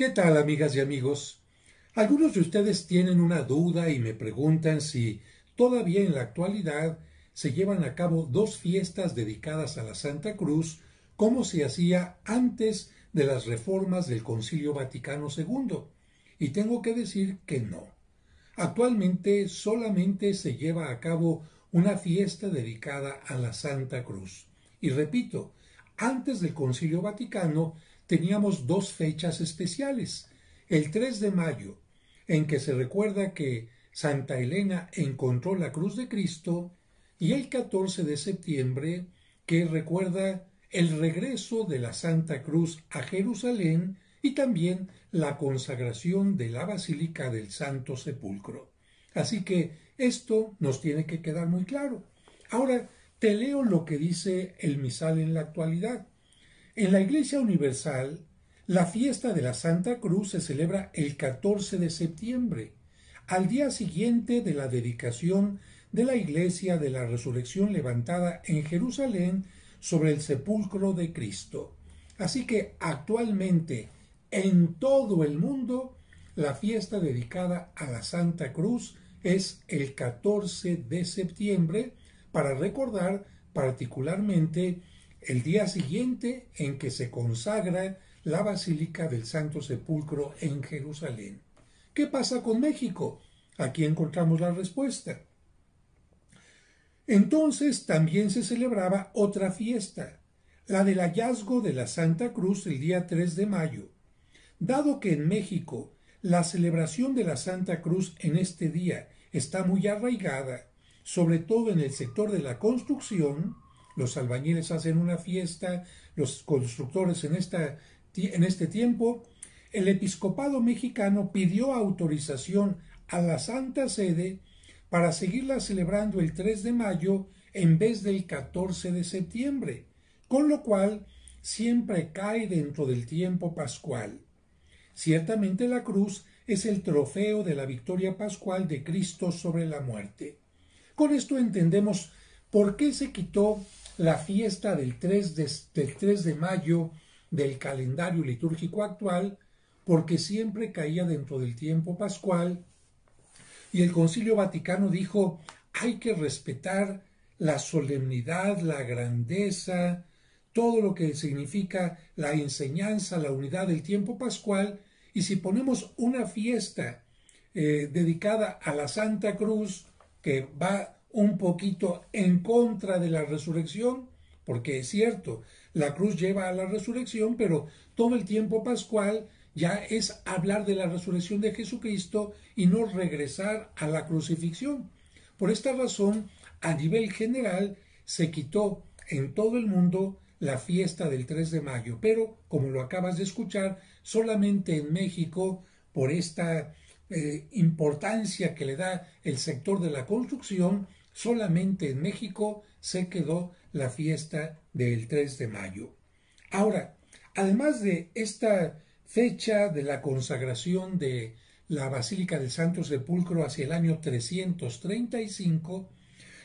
¿Qué tal, amigas y amigos? Algunos de ustedes tienen una duda y me preguntan si todavía en la actualidad se llevan a cabo dos fiestas dedicadas a la Santa Cruz como se hacía antes de las reformas del Concilio Vaticano II. Y tengo que decir que no. Actualmente solamente se lleva a cabo una fiesta dedicada a la Santa Cruz. Y repito, antes del Concilio Vaticano teníamos dos fechas especiales. El 3 de mayo, en que se recuerda que Santa Elena encontró la cruz de Cristo, y el 14 de septiembre, que recuerda el regreso de la Santa Cruz a Jerusalén y también la consagración de la Basílica del Santo Sepulcro. Así que esto nos tiene que quedar muy claro. Ahora te leo lo que dice el misal en la actualidad. En la Iglesia Universal, la fiesta de la Santa Cruz se celebra el 14 de septiembre, al día siguiente de la dedicación de la Iglesia de la Resurrección levantada en Jerusalén sobre el sepulcro de Cristo. Así que actualmente en todo el mundo la fiesta dedicada a la Santa Cruz es el 14 de septiembre para recordar particularmente el día siguiente en que se consagra la Basílica del Santo Sepulcro en Jerusalén. ¿Qué pasa con México? Aquí encontramos la respuesta. Entonces también se celebraba otra fiesta, la del hallazgo de la Santa Cruz el día 3 de mayo. Dado que en México la celebración de la Santa Cruz en este día está muy arraigada, sobre todo en el sector de la construcción, los albañiles hacen una fiesta, los constructores en, esta, en este tiempo, el episcopado mexicano pidió autorización a la Santa Sede para seguirla celebrando el 3 de mayo en vez del 14 de septiembre, con lo cual siempre cae dentro del tiempo pascual. Ciertamente la cruz es el trofeo de la victoria pascual de Cristo sobre la muerte. Con esto entendemos por qué se quitó la fiesta del 3 de, del 3 de mayo del calendario litúrgico actual, porque siempre caía dentro del tiempo pascual, y el Concilio Vaticano dijo hay que respetar la solemnidad, la grandeza, todo lo que significa la enseñanza, la unidad del tiempo pascual, y si ponemos una fiesta eh, dedicada a la Santa Cruz, que va un poquito en contra de la resurrección, porque es cierto, la cruz lleva a la resurrección, pero todo el tiempo pascual ya es hablar de la resurrección de Jesucristo y no regresar a la crucifixión. Por esta razón, a nivel general, se quitó en todo el mundo la fiesta del 3 de mayo, pero, como lo acabas de escuchar, solamente en México, por esta eh, importancia que le da el sector de la construcción, solamente en México se quedó la fiesta del 3 de mayo. Ahora, además de esta fecha de la consagración de la Basílica del Santo Sepulcro hacia el año 335,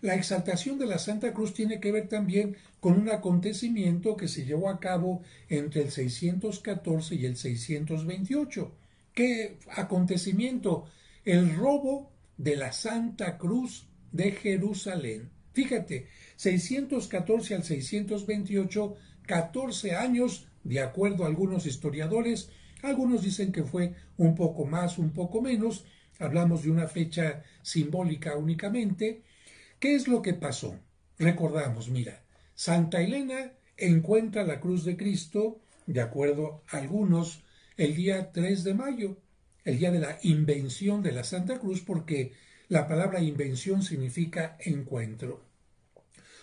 la exaltación de la Santa Cruz tiene que ver también con un acontecimiento que se llevó a cabo entre el 614 y el 628. ¿Qué acontecimiento? El robo de la Santa Cruz de Jerusalén. Fíjate, 614 al 628, 14 años, de acuerdo a algunos historiadores, algunos dicen que fue un poco más, un poco menos, hablamos de una fecha simbólica únicamente. ¿Qué es lo que pasó? Recordamos, mira, Santa Elena encuentra la cruz de Cristo, de acuerdo a algunos, el día 3 de mayo, el día de la invención de la Santa Cruz, porque la palabra invención significa encuentro.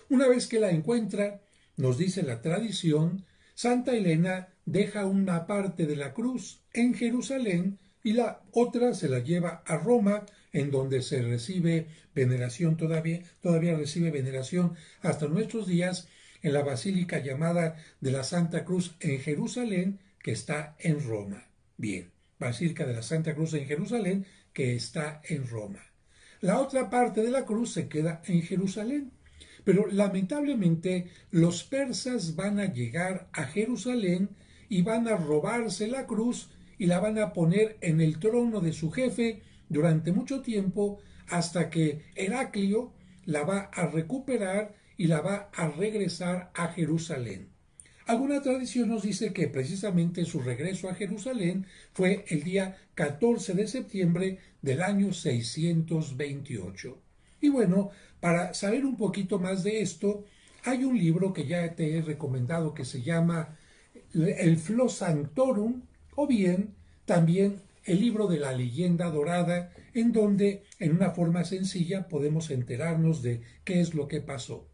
Una vez que la encuentra, nos dice la tradición, Santa Elena deja una parte de la cruz en Jerusalén y la otra se la lleva a Roma, en donde se recibe veneración todavía, todavía recibe veneración hasta nuestros días en la basílica llamada de la Santa Cruz en Jerusalén, que está en Roma. Bien, Basílica de la Santa Cruz en Jerusalén, que está en Roma. La otra parte de la cruz se queda en Jerusalén. Pero lamentablemente los persas van a llegar a Jerusalén y van a robarse la cruz y la van a poner en el trono de su jefe durante mucho tiempo hasta que Heraclio la va a recuperar y la va a regresar a Jerusalén. Alguna tradición nos dice que precisamente su regreso a Jerusalén fue el día 14 de septiembre del año 628. Y bueno, para saber un poquito más de esto, hay un libro que ya te he recomendado que se llama El Flo Sanctorum o bien también el libro de la leyenda dorada, en donde en una forma sencilla podemos enterarnos de qué es lo que pasó.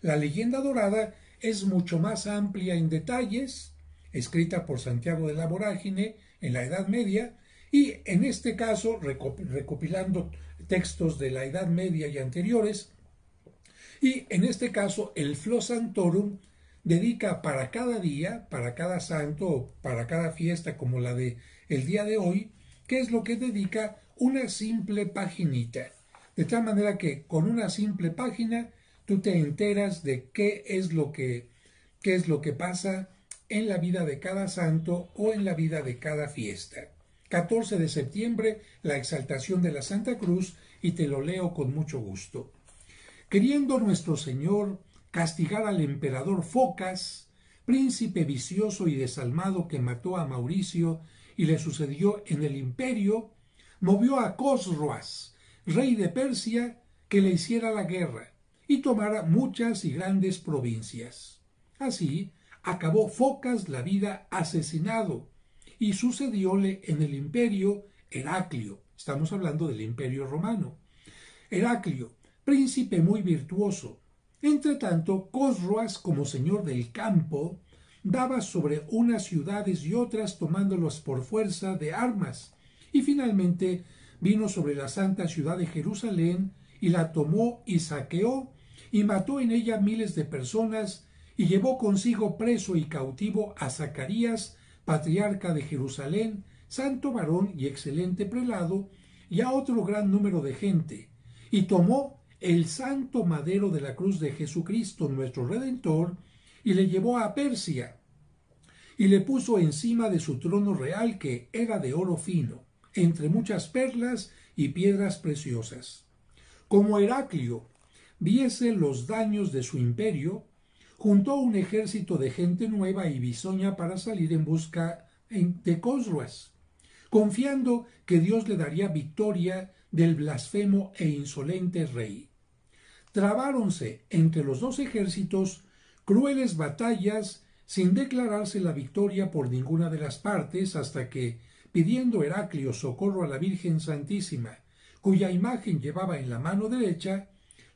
La leyenda dorada es mucho más amplia en detalles, escrita por Santiago de la Vorágine en la Edad Media, y en este caso, recopilando textos de la Edad Media y anteriores, y en este caso el Flo Santorum dedica para cada día, para cada santo, para cada fiesta como la de el día de hoy, que es lo que dedica una simple paginita. De tal manera que con una simple página tú te enteras de qué es lo que, qué es lo que pasa en la vida de cada santo o en la vida de cada fiesta. 14 de septiembre, la exaltación de la Santa Cruz, y te lo leo con mucho gusto. Queriendo nuestro Señor castigar al emperador Focas, príncipe vicioso y desalmado que mató a Mauricio y le sucedió en el imperio, movió a Cosroas, rey de Persia, que le hiciera la guerra y tomara muchas y grandes provincias. Así acabó Focas la vida asesinado, y sucedióle en el imperio Heraclio. Estamos hablando del imperio romano. Heraclio, príncipe muy virtuoso. Entre tanto, Cosroas, como señor del campo, daba sobre unas ciudades y otras tomándolas por fuerza de armas, y finalmente vino sobre la santa ciudad de Jerusalén y la tomó y saqueó y mató en ella miles de personas, y llevó consigo preso y cautivo a Zacarías, patriarca de Jerusalén, santo varón y excelente prelado, y a otro gran número de gente, y tomó el santo madero de la cruz de Jesucristo nuestro Redentor, y le llevó a Persia, y le puso encima de su trono real que era de oro fino, entre muchas perlas y piedras preciosas. Como Heraclio, viese los daños de su imperio, juntó un ejército de gente nueva y bisoña para salir en busca de Cosruas, confiando que Dios le daría victoria del blasfemo e insolente rey. Trabáronse entre los dos ejércitos crueles batallas sin declararse la victoria por ninguna de las partes hasta que, pidiendo Heraclio socorro a la Virgen Santísima, cuya imagen llevaba en la mano derecha,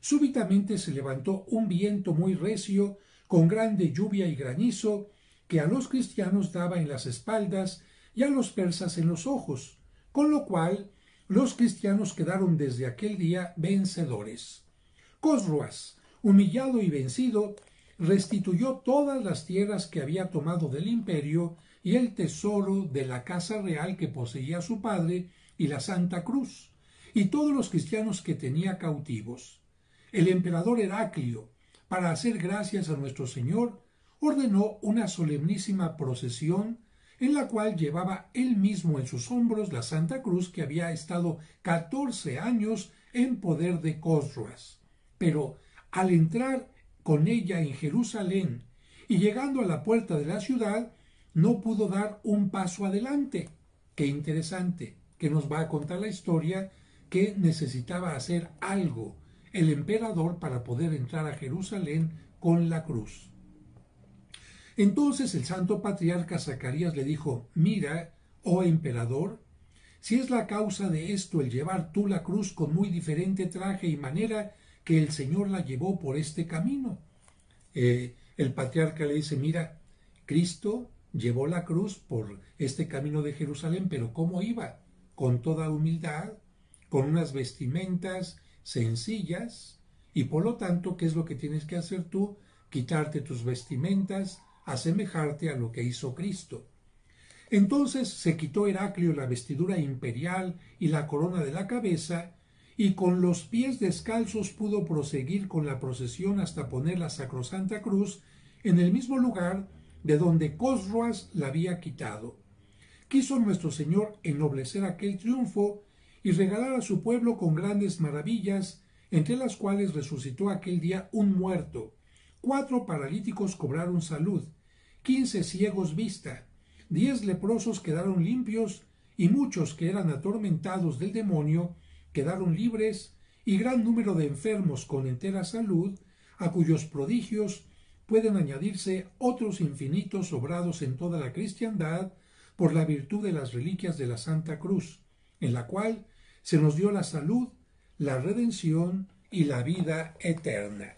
súbitamente se levantó un viento muy recio, con grande lluvia y granizo, que a los cristianos daba en las espaldas y a los persas en los ojos, con lo cual los cristianos quedaron desde aquel día vencedores. Cosruas, humillado y vencido, restituyó todas las tierras que había tomado del imperio y el tesoro de la casa real que poseía su padre y la Santa Cruz, y todos los cristianos que tenía cautivos el emperador Heraclio, para hacer gracias a nuestro Señor, ordenó una solemnísima procesión en la cual llevaba él mismo en sus hombros la Santa Cruz que había estado catorce años en poder de Cosruas. Pero al entrar con ella en Jerusalén y llegando a la puerta de la ciudad, no pudo dar un paso adelante. Qué interesante, que nos va a contar la historia que necesitaba hacer algo el emperador para poder entrar a Jerusalén con la cruz. Entonces el santo patriarca Zacarías le dijo, Mira, oh emperador, si es la causa de esto el llevar tú la cruz con muy diferente traje y manera que el Señor la llevó por este camino. Eh, el patriarca le dice, mira, Cristo llevó la cruz por este camino de Jerusalén, pero ¿cómo iba? Con toda humildad, con unas vestimentas sencillas y por lo tanto, ¿qué es lo que tienes que hacer tú? Quitarte tus vestimentas, asemejarte a lo que hizo Cristo. Entonces se quitó Heraclio la vestidura imperial y la corona de la cabeza, y con los pies descalzos pudo proseguir con la procesión hasta poner la sacrosanta cruz en el mismo lugar de donde Cosroas la había quitado quiso nuestro Señor ennoblecer aquel triunfo y regalar a su pueblo con grandes maravillas, entre las cuales resucitó aquel día un muerto, cuatro paralíticos cobraron salud, quince ciegos vista, diez leprosos quedaron limpios, y muchos que eran atormentados del demonio quedaron libres, y gran número de enfermos con entera salud, a cuyos prodigios pueden añadirse otros infinitos obrados en toda la cristiandad por la virtud de las reliquias de la Santa Cruz, en la cual se nos dio la salud, la redención y la vida eterna.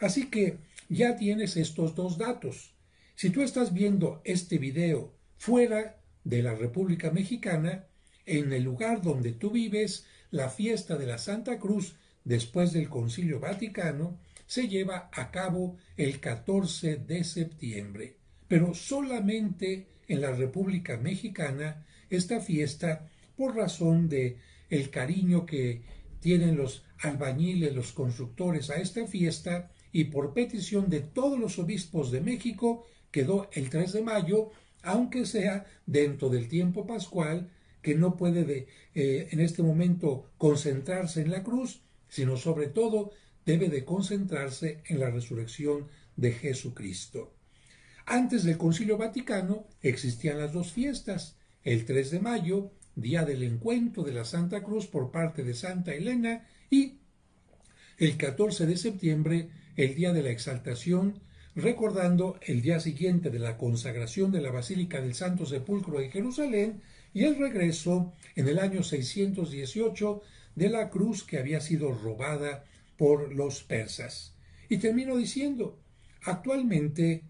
Así que ya tienes estos dos datos. Si tú estás viendo este video fuera de la República Mexicana, en el lugar donde tú vives, la fiesta de la Santa Cruz después del Concilio Vaticano se lleva a cabo el 14 de septiembre. Pero solamente en la República Mexicana esta fiesta, por razón de el cariño que tienen los albañiles, los constructores a esta fiesta, y por petición de todos los obispos de México, quedó el 3 de mayo, aunque sea dentro del tiempo pascual, que no puede eh, en este momento concentrarse en la cruz, sino sobre todo debe de concentrarse en la resurrección de Jesucristo. Antes del Concilio Vaticano existían las dos fiestas, el 3 de mayo, día del encuentro de la Santa Cruz por parte de Santa Elena, y el 14 de septiembre, el día de la exaltación, recordando el día siguiente de la consagración de la Basílica del Santo Sepulcro de Jerusalén y el regreso en el año 618 de la cruz que había sido robada por los persas. Y termino diciendo, actualmente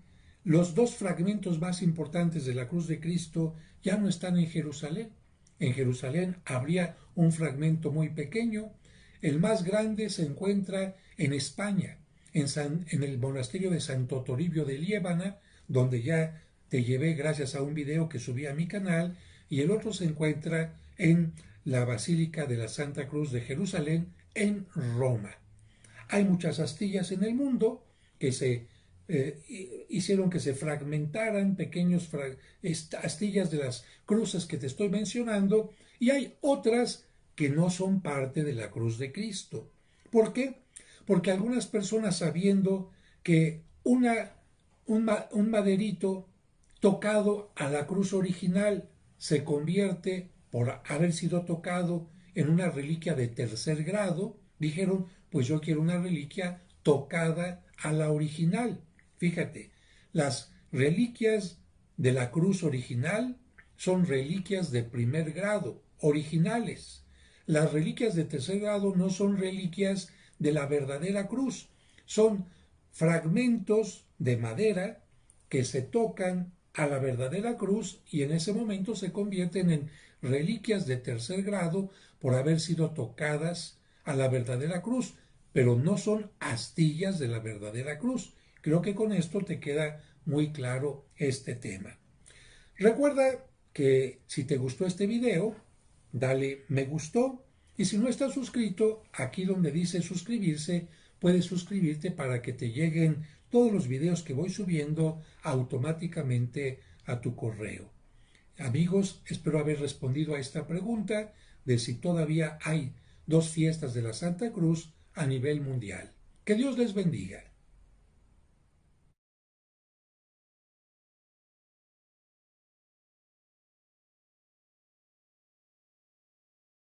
los dos fragmentos más importantes de la cruz de Cristo ya no están en Jerusalén. En Jerusalén habría un fragmento muy pequeño. El más grande se encuentra en España, en, en el monasterio de Santo Toribio de Liébana, donde ya te llevé gracias a un video que subí a mi canal, y el otro se encuentra en la Basílica de la Santa Cruz de Jerusalén, en Roma. Hay muchas astillas en el mundo que se eh, hicieron que se fragmentaran pequeños astillas de las cruces que te estoy mencionando y hay otras que no son parte de la cruz de Cristo. ¿Por qué? Porque algunas personas sabiendo que una, un, un maderito tocado a la cruz original se convierte por haber sido tocado en una reliquia de tercer grado, dijeron, pues yo quiero una reliquia tocada a la original. Fíjate, las reliquias de la cruz original son reliquias de primer grado, originales. Las reliquias de tercer grado no son reliquias de la verdadera cruz, son fragmentos de madera que se tocan a la verdadera cruz y en ese momento se convierten en reliquias de tercer grado por haber sido tocadas a la verdadera cruz, pero no son astillas de la verdadera cruz. Creo que con esto te queda muy claro este tema. Recuerda que si te gustó este video, dale me gustó y si no estás suscrito, aquí donde dice suscribirse, puedes suscribirte para que te lleguen todos los videos que voy subiendo automáticamente a tu correo. Amigos, espero haber respondido a esta pregunta de si todavía hay dos fiestas de la Santa Cruz a nivel mundial. Que Dios les bendiga.